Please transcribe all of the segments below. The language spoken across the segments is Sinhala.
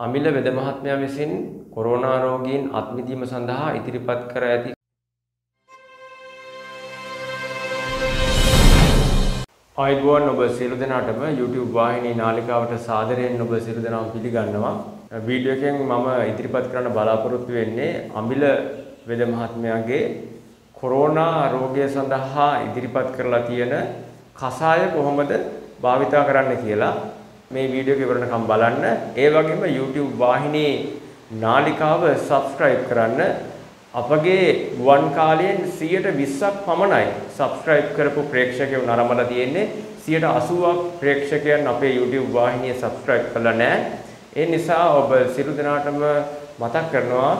අමිල වෙද මහත්මයා විසින් කොරෝනා රෝගීන් අත්මිදීම සඳහා ඉදිරිපත් කර ඇති ආයිබෝන් ඔබ සියලු දෙනාටම YouTube වාහිනී නාලිකාවට සාදරයෙන් ඔබ සියලු දෙනාම පිළිගන්නවා. වීඩියෝ එකෙන් මම ඉදිරිපත් කරන්න බලාපොරොත්තු වෙන්නේ අමිල වෙද මහත්මයාගේ කොරෝනා රෝගය සඳහා ඉදිරිපත් කරලා තියෙන කසාය කොහොමද භාවිතා කරන්න කියලා මේ වීඩියෝ එක ඉවරනකම් බලන්න. ඒ වගේම YouTube වාහිනී නාලිකාව subscribe කරන්න. අපගේ ගුවන් කාලයෙන් 120ක් පමණයි subscribe කරපු ප්‍රේක්ෂකයෝ නරඹලා තියෙන්නේ 180ක් ප්‍රේක්ෂකයන් අපේ YouTube වාහිනිය subscribe කරලා නැහැ. ඒ නිසා ඔබ සියලු දෙනාටම මතක් කරනවා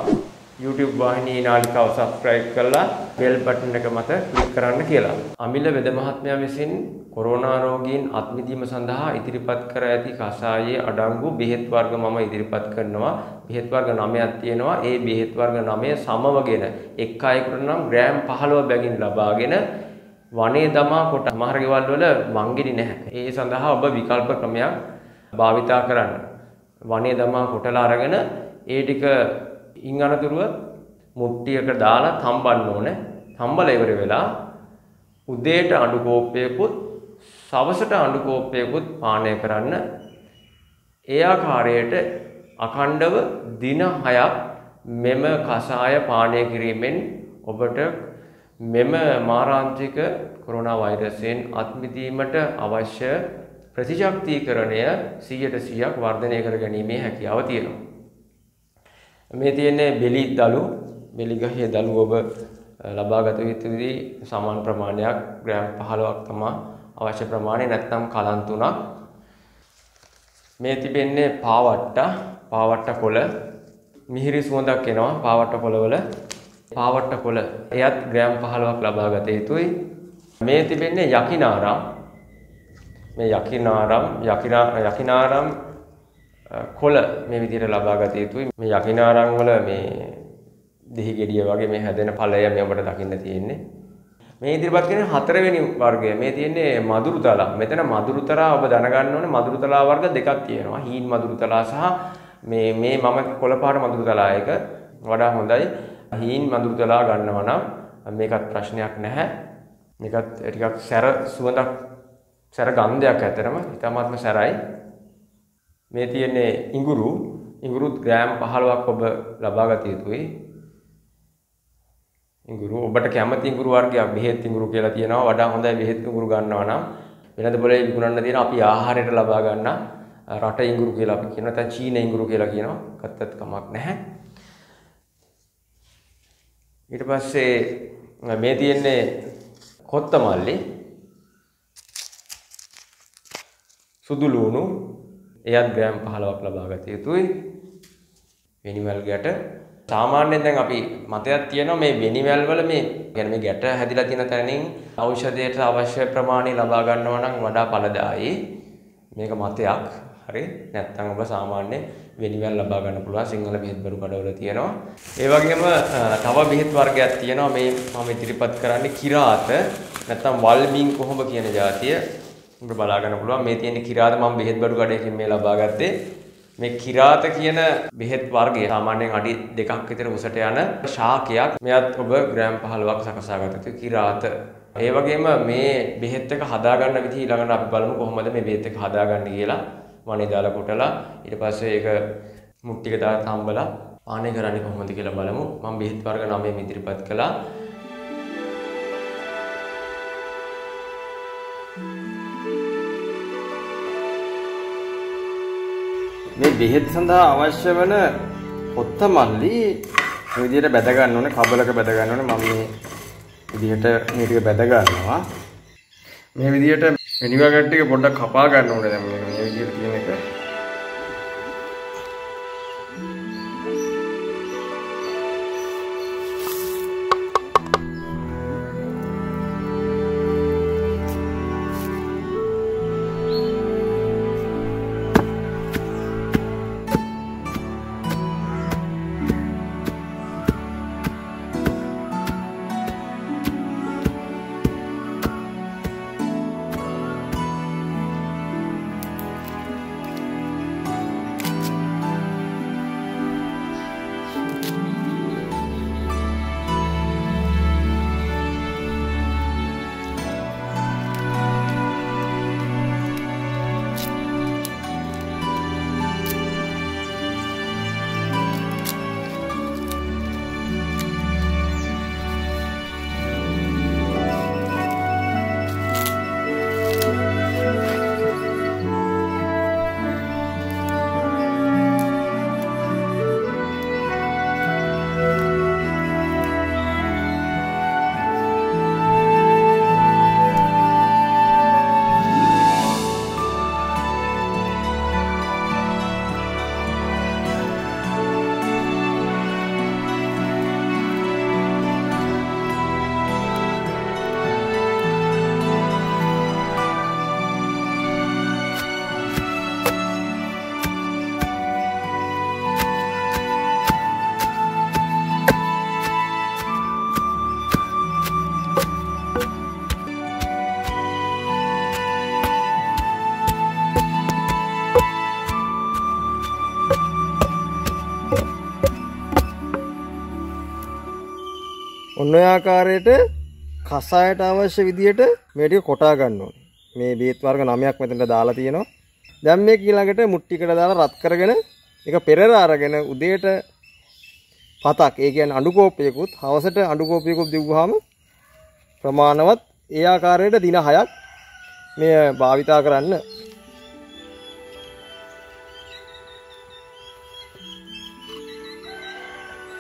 YouTube වාහිනී නාලිකාව subscribe කරලා bell button එක මත click කරන්න කියලා. අමිල වෙද මහත්මයා විසින් කොරෝනා රෝගීන් අත්මිදීම සඳහා ඉදිරිපත් කර ඇති කසායේ අඩංගු බෙහෙත් වර්ග මම ඉදිරිපත් කරනවා. බෙහෙත් වර්ග 9ක් තියෙනවා. ඒ බෙහෙත් වර්ග 9 සමවගෙන එක් අයෙකුට නම් ග්‍රෑම් 15 බැගින් ලබාගෙන වනේ දමා කොට සමහර ගෙවල් වල වංගිනි නැහැ. ඒ සඳහා ඔබ විකල්ප ක්‍රමයක් භාවිතා කරන්න. වනේ දමා කොටලා අරගෙන ඒ ටික ඉන් අනතුරුව මුට්ටියක දාලා තම්බන්න ඕනේ. තම්බලා ඉවර වෙලා උදේට අඬු කෝප්පයකුත් සවසට අඬු කෝප්පයකුත් පානය කරන්න. ඒ ආකාරයට අඛණ්ඩව දින 6ක් මෙම කසාය පානය කිරීමෙන් ඔබට මෙම මාරාන්තික කොරෝනා වෛරසයෙන් අත්මිදීමට අවශ්‍ය ප්‍රතිශක්තිකරණය 100%ක් වර්ධනය කර ගැනීමේ හැකියාව තියෙනවා. මේ තියෙන්නේ බෙලි දලු බෙලි ගහේ දලු ඔබ ලබාගත යුතුදී සමාන ප්‍රමාණයක් ග්‍රෑම් 15ක් තමයි අවශ්‍ය ප්‍රමාණය නැත්නම් කලන් තුනක් මේ තිබෙන්නේ පාවට්ට පාවට්ට කොළ මිහිරි සුවඳක් එනවා පාවට්ට කොළවල පාවට්ට කොළ එයත් ග්‍රෑම් 15ක් ලබා ගත යුතුයි. මේ තිබෙන්නේ යකිනාරම්. මේ යකිනාරම් යකිනා යකිනාරම් කොළ මේ විදිහට ලබා ගත යුතුයි මේ යකිනාරම් වල මේ දෙහි ගෙඩිය වගේ මේ හැදෙන ඵලය මේ ඔබට දකින්න තියෙන්නේ මේ ඉදිරිපත් කරන හතරවෙනි වර්ගය මේ තියෙන්නේ මදුරුතලා. මෙතන මදුරුතලා ඔබ දැනගන්න ඕනේ මදුරුතලා වර්ග දෙකක් තියෙනවා. හීන් මදුරුතලා සහ මේ මේ මම කොළපාට මදුරුතලා එක වඩා හොඳයි. හීන් මදුරුතලා ගන්නවා නම් මේකත් ප්‍රශ්නයක් නැහැ. මේකත් ටිකක් සැර සුවඳක් සැර ගන්ධයක් ඇතරම ඉතාමත්ම සැරයි. මේ තියෙන්නේ ඉඟුරු. ඉඟුරුත් ග්‍රෑම් 15ක් ඔබ ලබා ගත යුතුයි. ඉඟුරු ඔබට කැමති ඉඟුරු වර්ගයක් බෙහෙත් ඉඟුරු කියලා තියෙනවා. වඩා හොඳයි බෙහෙත් ඉඟුරු ගන්නවා නම්. වෙනද පොලේ විකුණන්න තියෙන අපි ආහාරයට ලබා ගන්න රට ඉඟුරු කියලා අපි කියනවා. නැත්නම් චීන ඉඟුරු කියලා කියනවා. කත්තත් කමක් නැහැ. ඊට පස්සේ මේ තියෙන්නේ කොත්තමල්ලි. සුදු ලුණු. එයත් ග්‍රෑම් 15ක් ලබා ගත යුතුයි. වෙනිවැල් ගැට සාමාන්‍යයෙන් දැන් අපි මතයක් තියෙනවා මේ වෙනිවැල් වල මේ يعني මේ ගැට හැදිලා තියෙන තැනින් ඖෂධයට අවශ්‍ය ප්‍රමාණය ලබා ගන්නවා නම් වඩා ඵලදායී. මේක මතයක්. හරි නැත්නම් ඔබ සාමාන්‍ය වෙනිවැල් ලබා ගන්න පුළුවන් සිංහල බෙහෙත් බරු කඩවල තියෙනවා. ඒ වගේම තව බෙහෙත් වර්ගයක් තියෙනවා මේ මම ඉදිරිපත් කරන්නේ කිරාත නැත්නම් වල්මින් කොහොඹ කියන જાතිය. ඔබ බලා ගන්න පුළුවන් මේ තියෙන කිරාත මම බෙහෙත් බඩු කඩේකින් මේ ලබා ගත්තේ මේ කිරාත කියන බෙහෙත් වර්ගය සාමාන්‍යයෙන් අඩි දෙකක් විතර උසට යන ශාකයක්. මෙයත් ඔබ ග්‍රෑම් 15ක් සකසා ගත යුතු කිරාත. ඒ වගේම මේ බෙහෙත් එක හදාගන්න විදිහ ඊළඟට අපි බලමු කොහොමද මේ බෙහෙත් එක හදාගන්නේ කියලා. වනේ දාලා කොටලා ඊට පස්සේ ඒක මුට්ටික දාලා තම්බලා පානය කරන්නේ කොහොමද කියලා බලමු. මම බෙහෙත් වර්ග 9 ඉදිරිපත් කළා. බෙහෙත් සඳහා අවශ්‍ය වන පොත්ත මල්ලි මේ විදිහට බැද ගන්න ඕනේ කබලක බැද ගන්න ඕනේ. මම මේ විදිහට මේ ටික බැද ගන්නවා මේ විදිහට වෙනිවගට් ටික පොඩ්ඩක් කපා ගන්න ඕනේ දැන් මේක. මේ විදිහට තියෙන එක. ඔන්න ඔය ආකාරයට කසායට අවශ්‍ය විදියට මේ ටික කොටා ගන්න ඕනේ. මේ බේත් වර්ග 9ක් මෙතනට දාලා තියෙනවා. දැන් මේක ඊළඟට මුට්ටිකට දාලා රත් කරගෙන ඒක පෙරර අරගෙන උදේට පතක් ඒ කියන්නේ අඬු කෝප්පයකුත් හවසට අඬු කෝප්පයකුත් දීවුවාම ප්‍රමාණවත් ඒ ආකාරයට දින 6ක් මේ භාවිතා කරන්න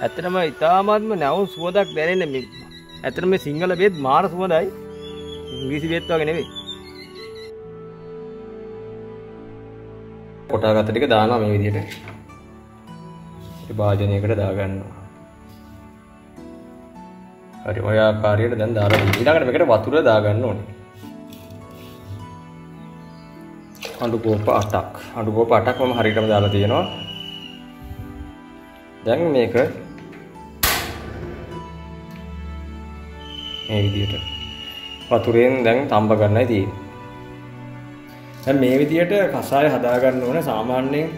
ඇත්තටම ඉතාමත්ම නැවුම් සුවදක් දැනෙන මේ ඇත්තට මේ සිංහල බෙත් මාර සුවදයි. ඉංග්‍රීසි බෙත් වගේ නෙවෙයි. කොටාගත්ත ටික දානවා මේ විදිහට. භාජනයකට දාගන්නවා. හරි ඔය ආකාරයට දැන් දාලා ඊළඟට මේකට වතුර දාගන්න ඕනේ. අඬු කෝප 8ක් අඬු කෝප 8ක් මම හරියටම දාලා තියෙනවා. දැන් මේක මේ විදිහට වතුරෙන් දැන් තඹ ගන්නයි තියෙන්නේ. දැන් මේ විදිහට කසාය හදා ගන්න ඕනේ සාමාන්‍යයෙන්.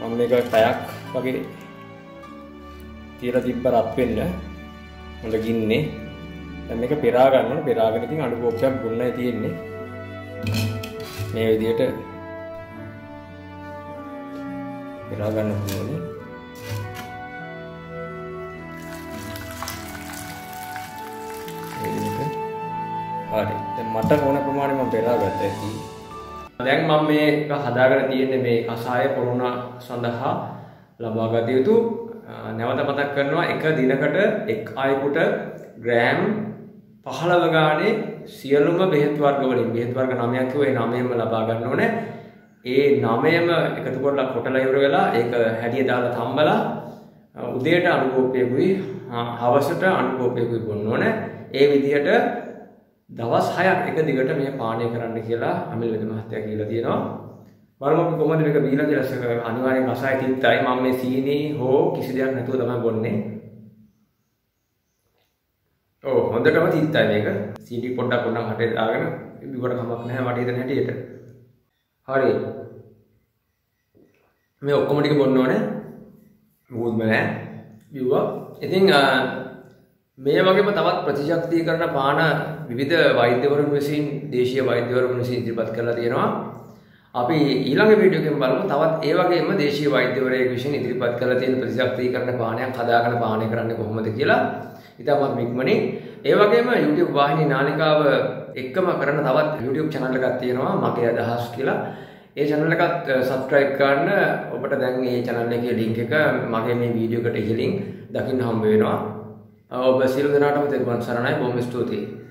මම මේක පැයක් වගේ තියලා තිබ්බ රත් වෙන්න. හොඳ ගින්නේ. දැන් මේක පෙරා ගන්න ඕනේ. පෙරාගෙන ඉතින් අඩු කෝප්පයක් ගුන්නයි තියෙන්නේ. මේ විදිහට පෙරා ගන්න ඕනේ. හරි දැන් මට ඕන ප්‍රමාණය මම පෙරා ගත්තා ඇති දැන් මම මේක හදාගෙන තියෙන්නේ මේ කසාය කොරෝනා සඳහා ලබා ගත යුතු නැවත මතක් කරනවා එක දිනකට එක් අයෙකුට ග්‍රෑම් 15 ගානේ සියලුම බෙහෙත් වර්ග වලින් බෙහෙත් වර්ග 9ක් කිව්ව ඒ 9ම ලබා ගන්න ඕනේ. ඒ 9ම එකතු කරලා කොටලා ඉවර වෙලා ඒක හැඩිය දාලා තම්බලා උදේට අනුකෝපයකුයි හවසට අනුකෝපයකුයි බොන්න ඕනේ. ඒ විදිහට දවස් 6ක් එක දිගට මේ පානය කරන්න කියලා අමිල් වෙද මහත්තයා කියලා තියෙනවා. බලමු අපි කොහොමද මේක බීලා කියලා අනිවාර්යෙන් රසයි තිත්තයි මම මේ සීනි හෝ කිසි දෙයක් නැතුව තමයි බොන්නේ. ඔව් හොඳටම තිත්තයි මේක. සීනි පොඩ්ඩක් පොඩ්ඩක් හටේ දාගෙන බිවට කමක් නැහැ මට හිතන හැටියට. හරි. මේ ඔක්කොම ටික බොන්න ඕනේ. මොකුත්ම නැහැ. බිව්වා. ඉතින් මේ වගේම තවත් ප්‍රතිශක්තිකරණ පාන විවිධ වෛද්‍යවරුන් විසින් දේශීය වෛද්‍යවරුන් විසින් ඉදිරිපත් කරලා තියෙනවා. අපි ඊළඟ වීඩියෝ එකෙන් බලමු තවත් ඒ වගේම දේශීය වෛද්‍යවරයෙකු විසින් ඉදිරිපත් කරලා තියෙන ප්‍රතිශක්තිකරණ පානයක් හදාගෙන පානය කරන්නේ කොහොමද කියලා. ඉතාමත් ඉක්මනින් ඒ වගේම YouTube වාහිනී නාලිකාව එක්කම කරන තවත් YouTube channel එකක් තියෙනවා මගේ අදහස් කියලා. ඒ channel එකත් subscribe කරන්න ඔබට දැන් මේ channel එකේ link එක මගේ මේ වීඩියෝ එකට ඉහළින් දකින්න හම්බ වෙනවා. ඔබ සියලු දෙනාටම තෙරුවන් සරණයි. බොහොම ස්තුතියි.